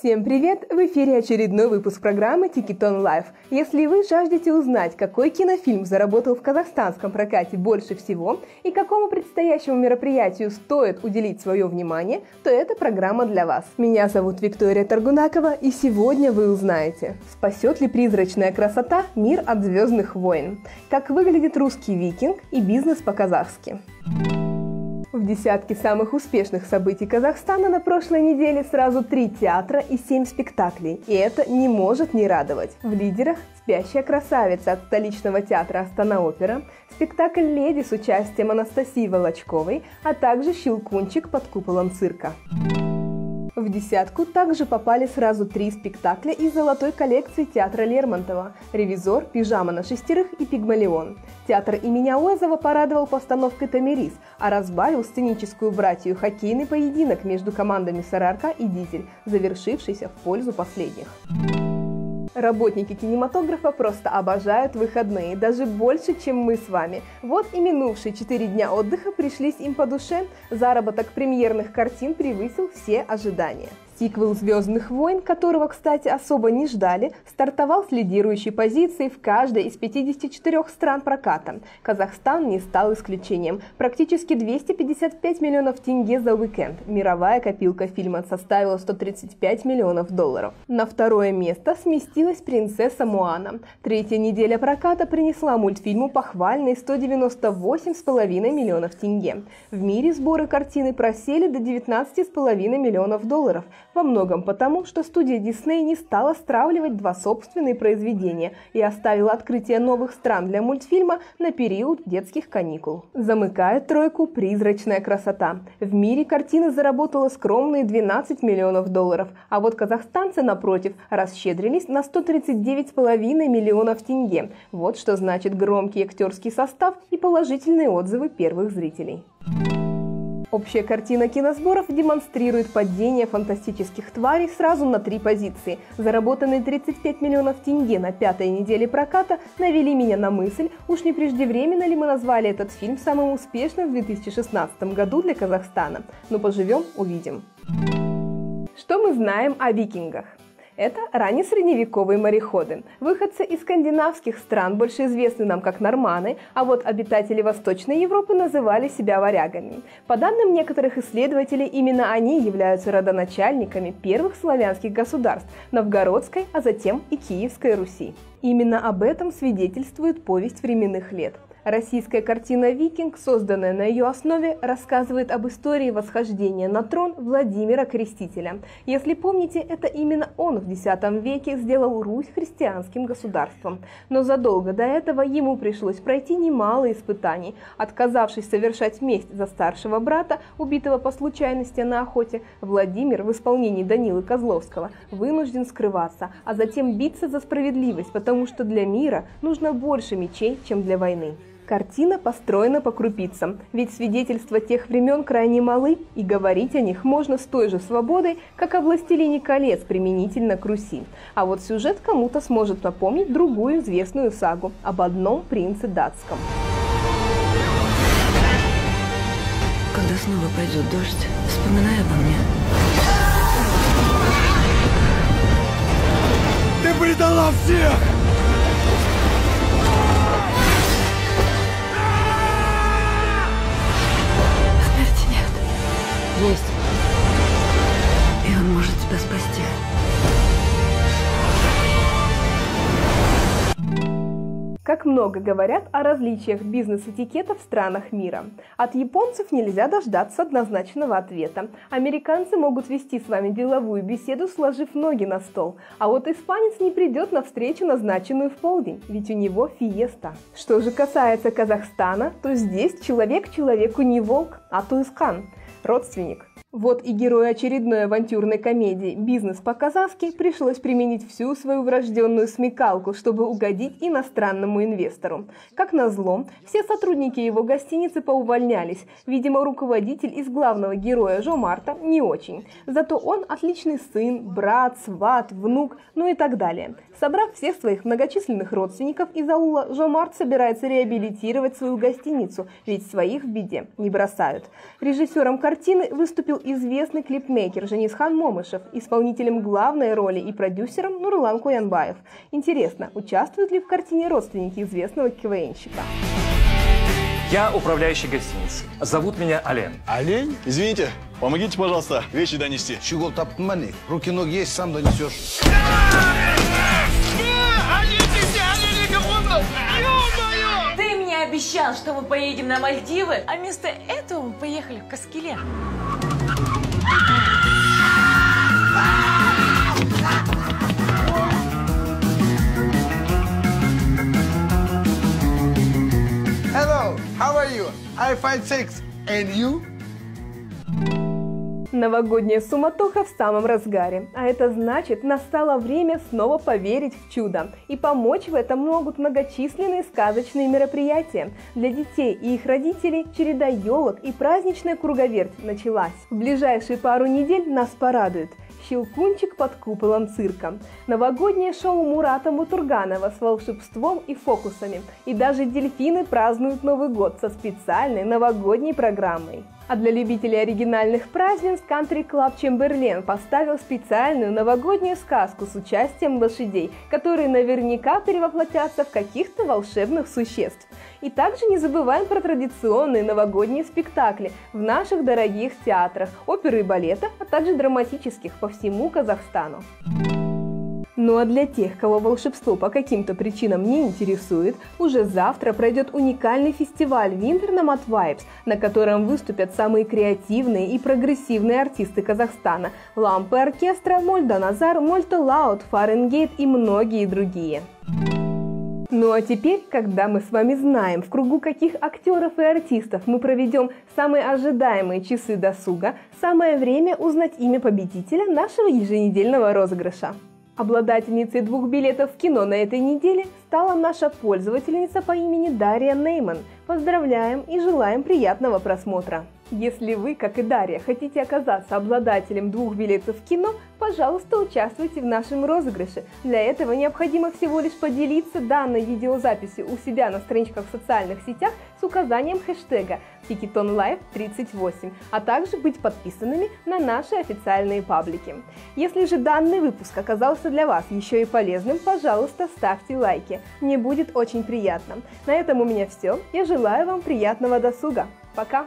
Всем привет! В эфире очередной выпуск программы Ticketon Live. Если вы жаждете узнать, какой кинофильм заработал в казахстанском прокате больше всего и какому предстоящему мероприятию стоит уделить свое внимание, то эта программа для вас. Меня зовут Виктория Таргунакова, и сегодня вы узнаете, спасет ли призрачная красота мир от звездных войн, как выглядит русский викинг и бизнес по-казахски. В десятке самых успешных событий Казахстана на прошлой неделе сразу три театра и семь спектаклей. И это не может не радовать. В лидерах «Спящая красавица» от столичного театра «Астана-опера», спектакль «Леди» с участием Анастасии Волочковой, а также «Щелкунчик» под куполом цирка. В десятку также попали сразу три спектакля из золотой коллекции театра Лермонтова «Ревизор», «Пижама на шестерых» и «Пигмалион». Театр имени Ауэзова порадовал постановкой «Тамерис», а разбавил сценическую братью хоккейный поединок между командами «Сарарка» и «Дизель», завершившийся в пользу последних. Работники кинематографа просто обожают выходные, даже больше, чем мы с вами. Вот и минувшие 4 дня отдыха пришлись им по душе. Заработок премьерных картин превысил все ожидания. Сиквел «Звездных войн», которого, кстати, особо не ждали, стартовал с лидирующей позиции в каждой из 54 стран проката. Казахстан не стал исключением. Практически 255 миллионов тенге за уикенд. Мировая копилка фильма составила 135 миллионов долларов. На второе место сместилась «Принцесса Муана». Третья неделя проката принесла мультфильму похвальные 198,5 миллионов тенге. В мире сборы картины просели до 19,5 миллионов долларов – во многом потому, что студия Дисней не стала стравливать два собственные произведения и оставила открытие новых стран для мультфильма на период детских каникул. Замыкает тройку «Призрачная красота». В мире картина заработала скромные 12 миллионов долларов, а вот казахстанцы, напротив, расщедрились на 139,5 миллионов тенге. Вот что значит громкий актерский состав и положительные отзывы первых зрителей. Общая картина киносборов демонстрирует падение фантастических тварей сразу на три позиции. Заработанные 35 миллионов тенге на пятой неделе проката навели меня на мысль, уж не преждевременно ли мы назвали этот фильм самым успешным в 2016 году для Казахстана. Но поживем – увидим. Что мы знаем о викингах? Это раннесредневековые мореходы, выходцы из скандинавских стран, больше известны нам как норманы, а вот обитатели Восточной Европы называли себя варягами. По данным некоторых исследователей, именно они являются родоначальниками первых славянских государств – Новгородской, а затем и Киевской Руси. Именно об этом свидетельствует повесть временных лет – Российская картина «Викинг», созданная на ее основе, рассказывает об истории восхождения на трон Владимира Крестителя. Если помните, это именно он в X веке сделал Русь христианским государством. Но задолго до этого ему пришлось пройти немало испытаний. Отказавшись совершать месть за старшего брата, убитого по случайности на охоте, Владимир в исполнении Данилы Козловского вынужден скрываться, а затем биться за справедливость, потому что для мира нужно больше мечей, чем для войны. Картина построена по крупицам, ведь свидетельства тех времен крайне малы, и говорить о них можно с той же свободой, как о «Властелине колец» применительно к Руси. А вот сюжет кому-то сможет напомнить другую известную сагу об одном принце датском. Когда снова пойдет дождь, вспоминай обо мне. Ты предала всех! Как много говорят о различиях бизнес-этикета в странах мира. От японцев нельзя дождаться однозначного ответа. Американцы могут вести с вами деловую беседу, сложив ноги на стол. А вот испанец не придет на встречу, назначенную в полдень, ведь у него фиеста. Что же касается Казахстана, то здесь человек человеку не волк, а туискан родственник. Вот и герою очередной авантюрной комедии «Бизнес по-казахски» пришлось применить всю свою врожденную смекалку, чтобы угодить иностранному инвестору. Как назло, все сотрудники его гостиницы поувольнялись. Видимо, руководитель из главного героя Жо Марта не очень. Зато он отличный сын, брат, сват, внук, ну и так далее. Собрав всех своих многочисленных родственников из аула, Жо Март собирается реабилитировать свою гостиницу, ведь своих в беде не бросают. Режиссером картины выступил известный клипмейкер Женисхан Момышев, исполнителем главной роли и продюсером Нурлан Куянбаев. Интересно, участвуют ли в картине родственники известного КВНщика? Я управляющий гостиницы. Зовут меня Олен. Олень? Извините, помогите, пожалуйста, вещи донести. Чего таптмани? Руки-ноги есть, сам донесешь. Ты мне обещал, что мы поедем на Мальдивы, а вместо этого мы поехали в Каскеле. Are you? I find six. And you? Новогодняя суматоха в самом разгаре, а это значит, настало время снова поверить в чудо. И помочь в этом могут многочисленные сказочные мероприятия. Для детей и их родителей череда елок и праздничная круговерть началась. В ближайшие пару недель нас порадует Щелкунчик под куполом цирка. Новогоднее шоу Мурата Мутурганова с волшебством и фокусами. И даже дельфины празднуют Новый год со специальной новогодней программой. А для любителей оригинальных празднеств Country Club Чемберлен поставил специальную новогоднюю сказку с участием лошадей, которые наверняка перевоплотятся в каких-то волшебных существ. И также не забываем про традиционные новогодние спектакли в наших дорогих театрах, оперы и балета, а также драматических по всему Казахстану. Ну а для тех, кого волшебство по каким-то причинам не интересует, уже завтра пройдет уникальный фестиваль Winter Nomad Vibes, на котором выступят самые креативные и прогрессивные артисты Казахстана – Лампы оркестра, Мольда Назар, Мольта Лаут, Фаренгейт и многие другие. Ну а теперь, когда мы с вами знаем, в кругу каких актеров и артистов мы проведем самые ожидаемые часы досуга, самое время узнать имя победителя нашего еженедельного розыгрыша. Обладательницей двух билетов в кино на этой неделе стала наша пользовательница по имени Дарья Нейман. Поздравляем и желаем приятного просмотра! Если вы, как и Дарья, хотите оказаться обладателем двух билетов в кино, пожалуйста, участвуйте в нашем розыгрыше. Для этого необходимо всего лишь поделиться данной видеозаписью у себя на страничках в социальных сетях с указанием хэштега TikTonLive38, а также быть подписанными на наши официальные паблики. Если же данный выпуск оказался для вас еще и полезным, пожалуйста, ставьте лайки. Мне будет очень приятно. На этом у меня все. Я желаю вам приятного досуга. Пока!